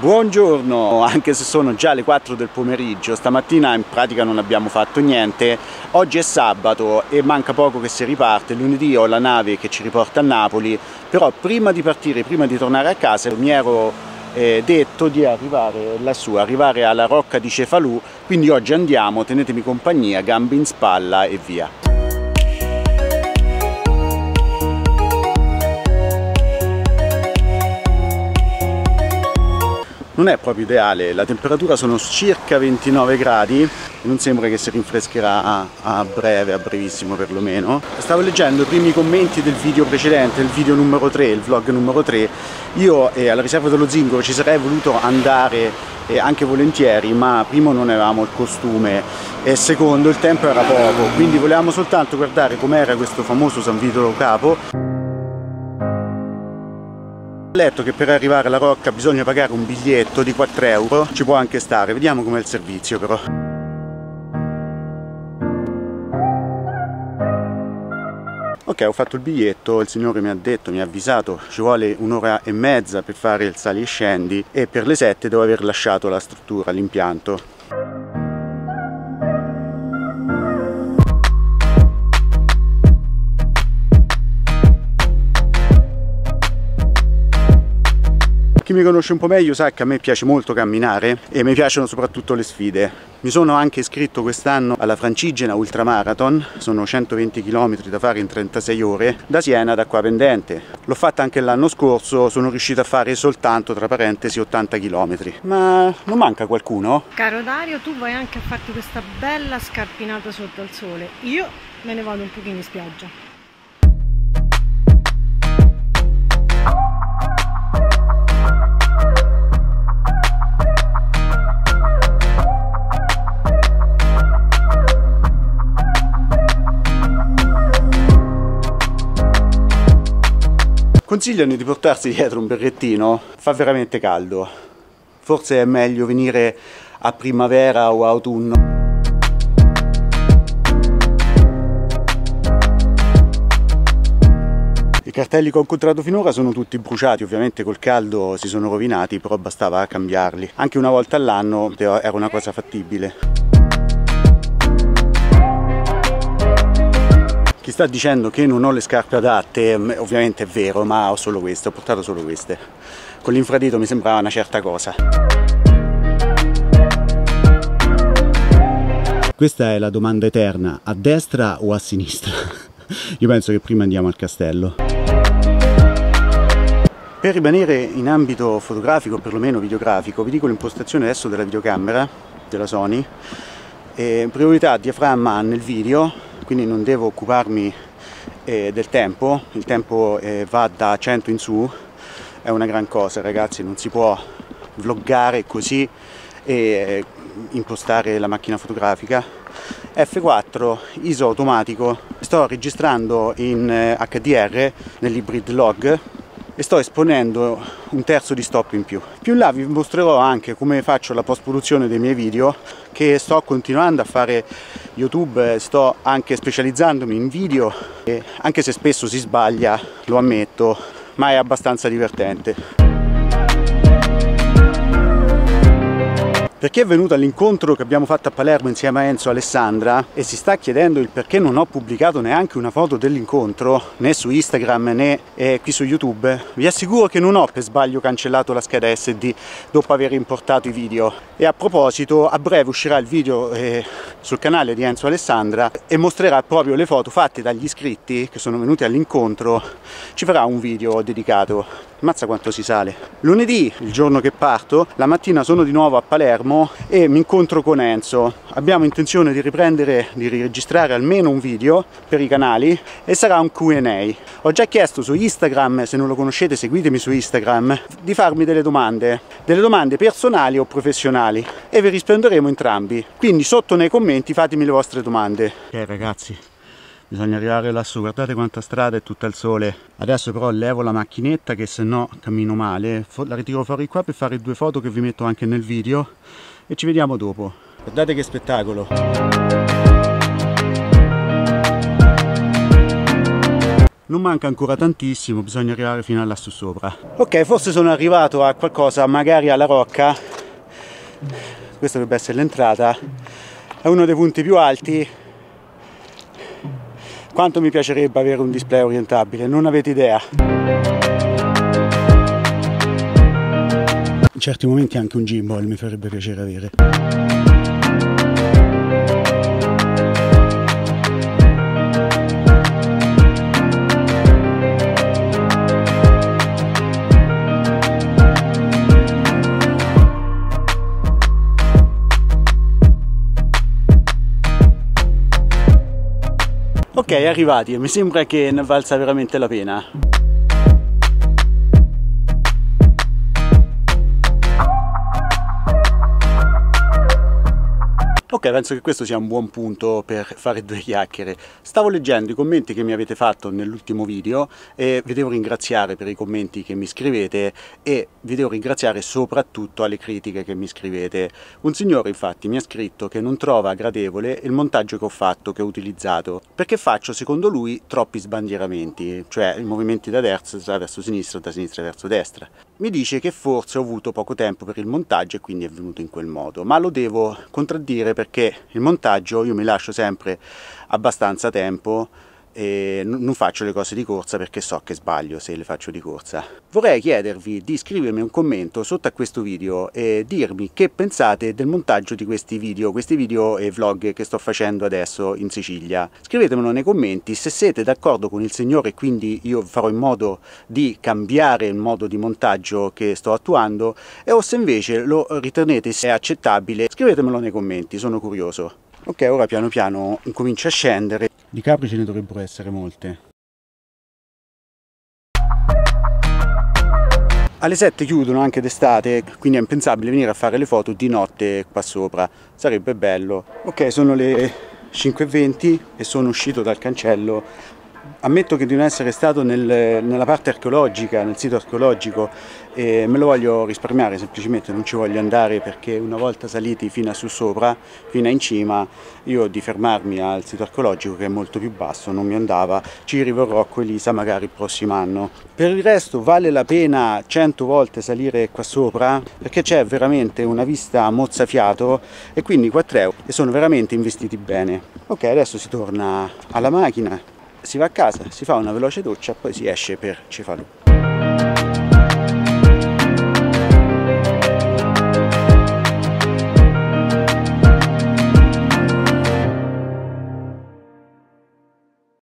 Buongiorno, anche se sono già le 4 del pomeriggio, stamattina in pratica non abbiamo fatto niente, oggi è sabato e manca poco che si riparte, lunedì ho la nave che ci riporta a Napoli, però prima di partire, prima di tornare a casa mi ero eh, detto di arrivare lassù, arrivare alla rocca di Cefalù, quindi oggi andiamo, tenetemi compagnia, gambe in spalla e via. Non è proprio ideale, la temperatura sono circa 29 gradi non sembra che si rinfrescherà a, a, breve, a brevissimo perlomeno. Stavo leggendo i primi commenti del video precedente, il video numero 3, il vlog numero 3. Io eh, alla riserva dello Zingaro ci sarei voluto andare eh, anche volentieri, ma primo non avevamo il costume e secondo il tempo era poco, quindi volevamo soltanto guardare com'era questo famoso San Vito Capo. Letto che per arrivare alla rocca bisogna pagare un biglietto di 4 euro, ci può anche stare, vediamo com'è il servizio però. Ok, ho fatto il biglietto, il signore mi ha detto, mi ha avvisato, ci vuole un'ora e mezza per fare il sali e scendi e per le 7 devo aver lasciato la struttura, l'impianto. Chi mi conosce un po' meglio sa che a me piace molto camminare e mi piacciono soprattutto le sfide. Mi sono anche iscritto quest'anno alla Francigena Ultramarathon, sono 120 km da fare in 36 ore, da Siena da qua pendente. L'ho fatta anche l'anno scorso, sono riuscito a fare soltanto, tra parentesi, 80 km. Ma non manca qualcuno? Caro Dario, tu vai anche a farti questa bella scarpinata sotto al sole. Io me ne vado un pochino in spiaggia. Consigliano di portarsi dietro un berrettino, fa veramente caldo. Forse è meglio venire a primavera o autunno. I cartelli che ho incontrato finora sono tutti bruciati, ovviamente col caldo si sono rovinati, però bastava cambiarli. Anche una volta all'anno era una cosa fattibile. Chi sta dicendo che non ho le scarpe adatte, mm, ovviamente è vero, ma ho solo queste, ho portato solo queste. Con l'infradito mi sembrava una certa cosa. Questa è la domanda eterna, a destra o a sinistra? Io penso che prima andiamo al castello. Per rimanere in ambito fotografico, perlomeno videografico, vi dico l'impostazione adesso della videocamera, della Sony. E priorità diaframma nel video, quindi non devo occuparmi eh, del tempo, il tempo eh, va da 100 in su, è una gran cosa ragazzi, non si può vloggare così e eh, impostare la macchina fotografica. F4 ISO automatico, sto registrando in HDR eh, nell'hybrid log e sto esponendo un terzo di stop in più. Più in là vi mostrerò anche come faccio la post produzione dei miei video che sto continuando a fare YouTube, sto anche specializzandomi in video e anche se spesso si sbaglia, lo ammetto, ma è abbastanza divertente. Perché è venuto all'incontro che abbiamo fatto a Palermo insieme a Enzo e Alessandra e si sta chiedendo il perché non ho pubblicato neanche una foto dell'incontro né su Instagram né eh, qui su YouTube, vi assicuro che non ho per sbaglio cancellato la scheda SD dopo aver importato i video. E a proposito, a breve uscirà il video eh, sul canale di Enzo e Alessandra e mostrerà proprio le foto fatte dagli iscritti che sono venuti all'incontro. Ci farà un video dedicato Mazza quanto si sale. Lunedì, il giorno che parto, la mattina sono di nuovo a Palermo e mi incontro con Enzo. Abbiamo intenzione di riprendere, di registrare almeno un video per i canali e sarà un Q&A. Ho già chiesto su Instagram, se non lo conoscete seguitemi su Instagram, di farmi delle domande, delle domande personali o professionali e vi risponderemo entrambi. Quindi sotto nei commenti fatemi le vostre domande. Ok ragazzi, bisogna arrivare lassù. Guardate quanta strada è tutta al sole. Adesso però levo la macchinetta che se no cammino male. La ritiro fuori qua per fare due foto che vi metto anche nel video e ci vediamo dopo. Guardate che spettacolo. Non manca ancora tantissimo bisogna arrivare fino a lassù sopra. Ok forse sono arrivato a qualcosa magari alla rocca. Questa dovrebbe essere l'entrata. È uno dei punti più alti quanto mi piacerebbe avere un display orientabile? Non avete idea. In certi momenti anche un gimbal mi farebbe piacere avere Ok, arrivati, mi sembra che ne valsa veramente la pena. Ok, penso che questo sia un buon punto per fare due chiacchiere. Stavo leggendo i commenti che mi avete fatto nell'ultimo video e vi devo ringraziare per i commenti che mi scrivete e vi devo ringraziare soprattutto alle critiche che mi scrivete. Un signore infatti mi ha scritto che non trova gradevole il montaggio che ho fatto, che ho utilizzato, perché faccio secondo lui troppi sbandieramenti, cioè i movimenti da destra verso sinistra, da sinistra verso destra. Mi dice che forse ho avuto poco tempo per il montaggio e quindi è venuto in quel modo, ma lo devo contraddire perché il montaggio io mi lascio sempre abbastanza tempo e non faccio le cose di corsa perché so che sbaglio se le faccio di corsa. Vorrei chiedervi di scrivermi un commento sotto a questo video e dirmi che pensate del montaggio di questi video, questi video e vlog che sto facendo adesso in Sicilia. Scrivetemelo nei commenti se siete d'accordo con il Signore e quindi io farò in modo di cambiare il modo di montaggio che sto attuando e o se invece lo ritenete accettabile scrivetemelo nei commenti, sono curioso. Ok, ora piano piano incomincia a scendere di capri ce ne dovrebbero essere molte. Alle 7 chiudono anche d'estate, quindi è impensabile venire a fare le foto di notte qua sopra. Sarebbe bello. Ok, sono le 5.20 e sono uscito dal cancello ammetto che di non essere stato nel, nella parte archeologica, nel sito archeologico, e me lo voglio risparmiare, semplicemente non ci voglio andare perché una volta saliti fino a su sopra, fino a in cima, io di fermarmi al sito archeologico che è molto più basso, non mi andava, ci riverrò con Elisa magari il prossimo anno. Per il resto vale la pena 100 volte salire qua sopra perché c'è veramente una vista mozzafiato e quindi 4 euro e sono veramente investiti bene. Ok, adesso si torna alla macchina si va a casa, si fa una veloce doccia, poi si esce per Cefalù.